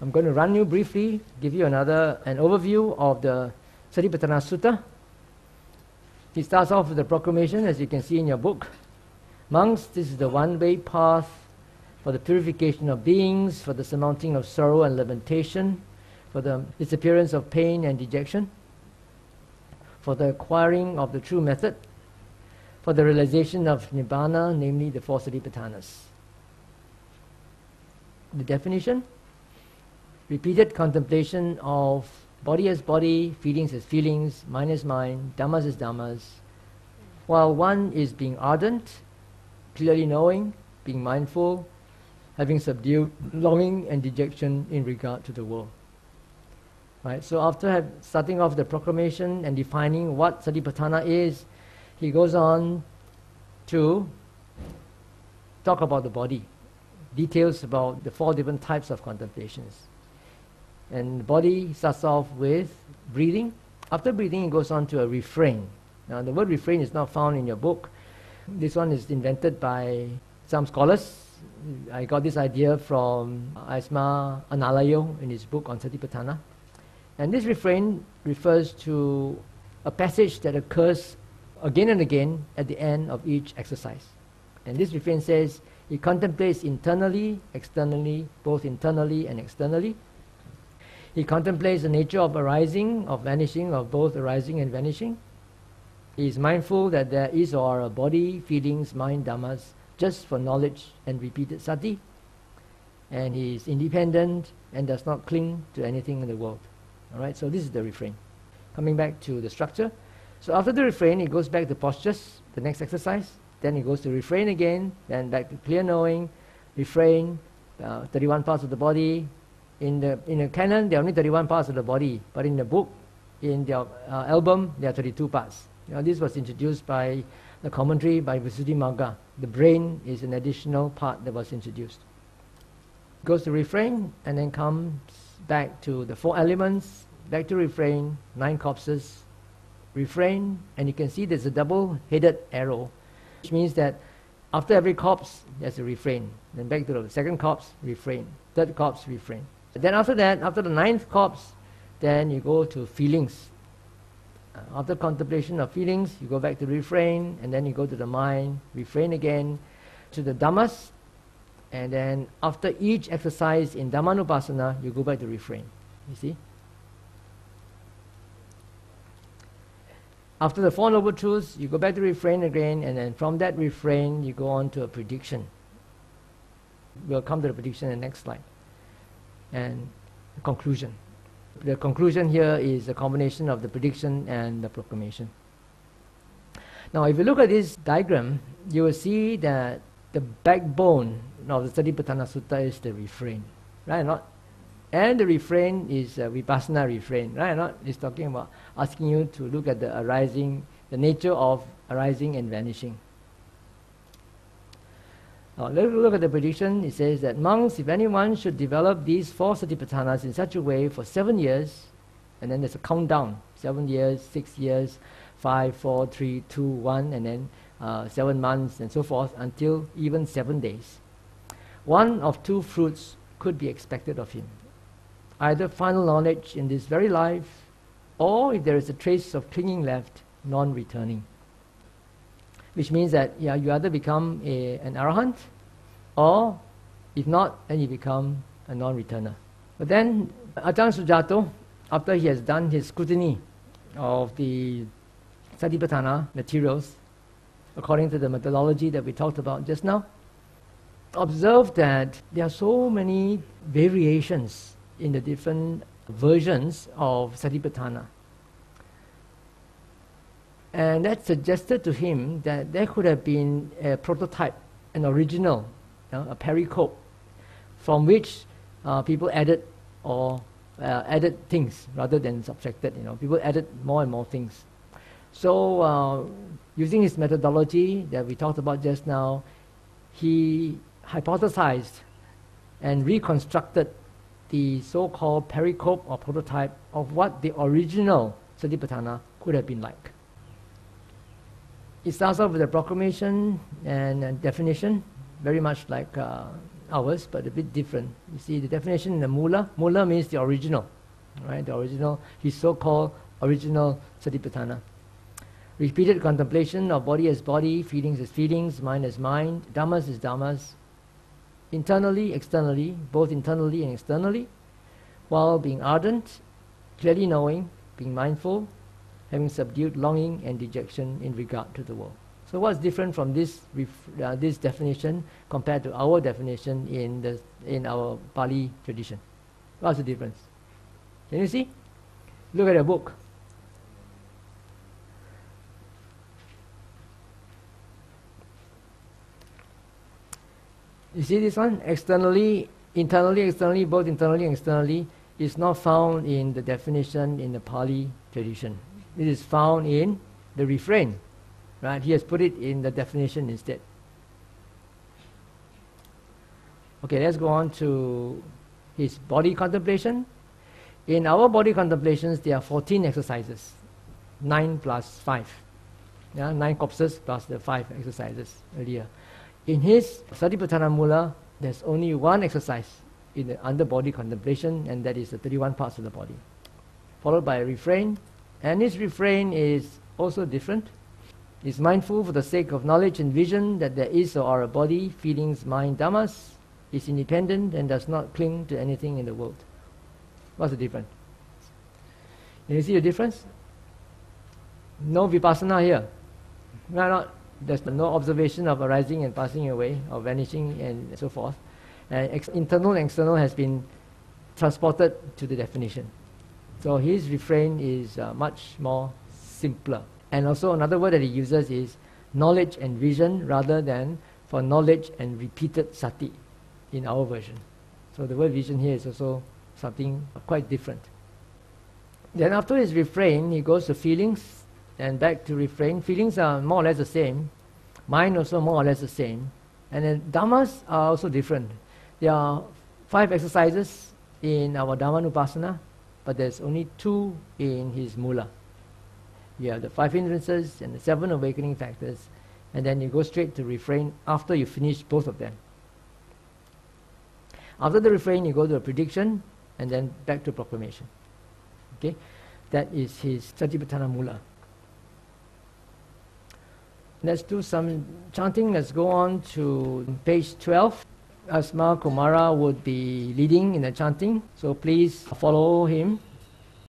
I'm going to run you briefly, give you another an overview of the Satipatthana Sutta. He starts off with the proclamation, as you can see in your book. Monks, this is the one-way path for the purification of beings, for the surmounting of sorrow and lamentation, for the disappearance of pain and dejection, for the acquiring of the true method, for the realization of Nibbana, namely the four Satipatthanas. The definition repeated contemplation of body as body, feelings as feelings, mind as mind, dhammas as dhammas, while one is being ardent, clearly knowing, being mindful, having subdued longing and dejection in regard to the world. Right? So after have, starting off the proclamation and defining what satipatthana is, he goes on to talk about the body, details about the four different types of contemplations. And the body starts off with breathing. After breathing, it goes on to a refrain. Now, the word refrain is not found in your book. This one is invented by some scholars I got this idea from Isma Analayo in his book on Satipatthana. And this refrain refers to a passage that occurs again and again at the end of each exercise. And this refrain says, he contemplates internally, externally, both internally and externally. He contemplates the nature of arising, of vanishing, of both arising and vanishing. He is mindful that there is or are a body, feelings, mind, dhammas, just for knowledge and repeated sati. And he is independent and does not cling to anything in the world. All right, so this is the refrain. Coming back to the structure. So after the refrain, it goes back to postures, the next exercise. Then it goes to refrain again, then back to clear knowing, refrain, uh, 31 parts of the body. In the, in the canon, there are only 31 parts of the body, but in the book, in the uh, album, there are 32 parts. This was introduced by the commentary by Visuddhimagga. The brain is an additional part that was introduced. Goes to refrain and then comes back to the four elements, back to refrain, nine corpses, refrain, and you can see there's a double-headed arrow, which means that after every corpse, there's a refrain. Then back to the second corpse, refrain. Third corpse, refrain. Then after that, after the ninth corpse, then you go to feelings. Uh, after contemplation of feelings, you go back to refrain, and then you go to the mind, refrain again, to the dhammas, and then after each exercise in Dhammanupassana, you go back to refrain. You see? After the Four Noble Truths, you go back to refrain again, and then from that refrain, you go on to a prediction. We'll come to the prediction in the next slide. And conclusion. The conclusion here is a combination of the prediction and the proclamation. Now, if you look at this diagram, you will see that the backbone of the Satipatthana Sutta is the refrain, right? Not, and the refrain is a vipassana refrain, right? Not, it's talking about asking you to look at the arising, the nature of arising and vanishing. Now, let's look at the prediction. It says that monks, if anyone should develop these four satipatthanas in such a way for seven years, and then there's a countdown seven years, six years, five, four, three, two, one, and then uh, seven months, and so forth, until even seven days. One of two fruits could be expected of him either final knowledge in this very life, or if there is a trace of clinging left, non returning which means that yeah, you either become a, an arahant, or if not, then you become a non-returner. But then Ajahn Sujato, after he has done his scrutiny of the Satipatthana materials, according to the methodology that we talked about just now, observed that there are so many variations in the different versions of Satipatthana. And that suggested to him that there could have been a prototype, an original, you know, a pericope, from which uh, people added or uh, added things rather than subtracted. You know, people added more and more things. So, uh, using his methodology that we talked about just now, he hypothesized and reconstructed the so-called pericope or prototype of what the original Satipatthana could have been like. It starts off with a proclamation and a definition, very much like uh, ours, but a bit different. You see, the definition in the Mula, Mula means the original, right? The original, his so-called original Satipatthana. Repeated contemplation of body as body, feelings as feelings, mind as mind, dhammas as dhammas, internally, externally, both internally and externally, while being ardent, clearly knowing, being mindful, having subdued longing and dejection in regard to the world. So what's different from this, uh, this definition compared to our definition in, the, in our Pali tradition? What's the difference? Can you see? Look at the book. You see this one? Externally, internally, externally, both internally and externally, is not found in the definition in the Pali tradition. It is found in the refrain. Right? He has put it in the definition instead. Okay, let's go on to his body contemplation. In our body contemplations, there are 14 exercises. 9 plus 5. Yeah, 9 corpses plus the 5 exercises earlier. In his Satipatthana Mula, there's only one exercise in the under body contemplation, and that is the 31 parts of the body. Followed by a refrain, and his refrain is also different is mindful for the sake of knowledge and vision that there is or are a body, feelings, mind, dhammas, is independent and does not cling to anything in the world. What's the difference? Can you see the difference? No vipassana here. No, not, there's no observation of arising and passing away, or vanishing and so forth. And ex- internal and external has been transported to the definition. So his refrain is uh, much more simpler. And also another word that he uses is knowledge and vision rather than for knowledge and repeated sati in our version. So the word vision here is also something quite different. Then after his refrain, he goes to feelings and back to refrain. Feelings are more or less the same. Mind also more or less the same. And then dhammas are also different. There are five exercises in our Dhammanupassana, but there's only two in his Mula. You have the five hindrances and the seven awakening factors, and then you go straight to refrain after you finish both of them. After the refrain, you go to a prediction, and then back to proclamation. Okay, that is his Satipatthana Mula. Let's do some chanting. Let's go on to page 12. Asma Kumara would be leading in the chanting, so please follow him